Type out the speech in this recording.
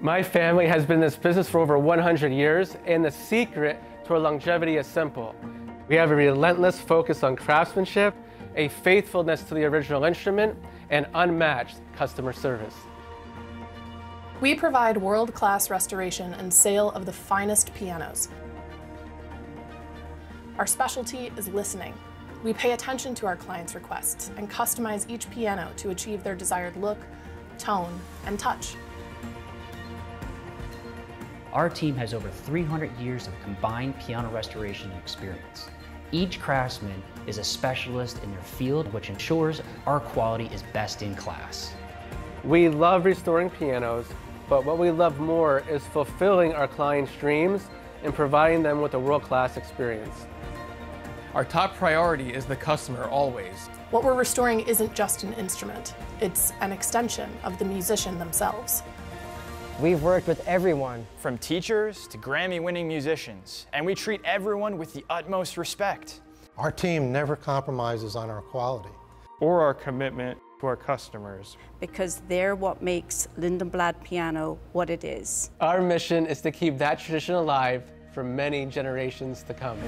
My family has been in this business for over 100 years, and the secret to our longevity is simple. We have a relentless focus on craftsmanship, a faithfulness to the original instrument, and unmatched customer service. We provide world-class restoration and sale of the finest pianos. Our specialty is listening. We pay attention to our clients' requests and customize each piano to achieve their desired look, tone, and touch. Our team has over 300 years of combined piano restoration experience. Each craftsman is a specialist in their field, which ensures our quality is best in class. We love restoring pianos, but what we love more is fulfilling our clients' dreams and providing them with a world-class experience. Our top priority is the customer always. What we're restoring isn't just an instrument, it's an extension of the musician themselves. We've worked with everyone. From teachers to Grammy-winning musicians, and we treat everyone with the utmost respect. Our team never compromises on our quality. Or our commitment to our customers. Because they're what makes Lindeblad Piano what it is. Our mission is to keep that tradition alive for many generations to come.